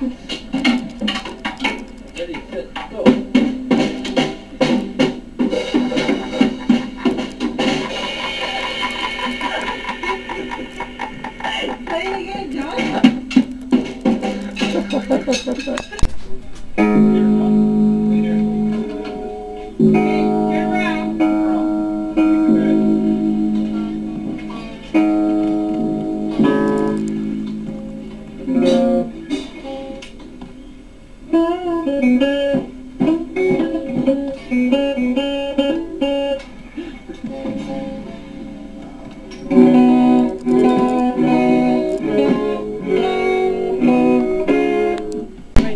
Ready, set, go. Play it again, John. Right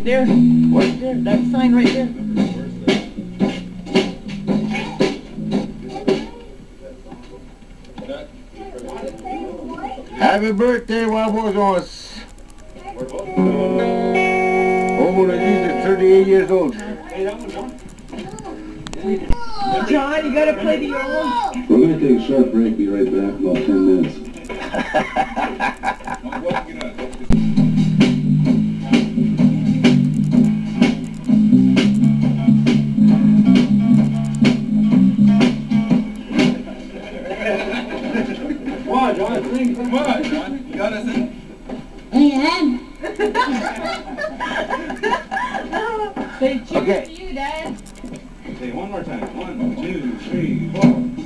there, right there, that sign right there. Happy birthday, Wild Boys eight years old. John, you gotta play the old. We're gonna take a short break. Be right back in about 10 minutes. Come on, John. You got us in? I am. Say cheers Okay. to you, Dad. Say one more time. One, two, three, four.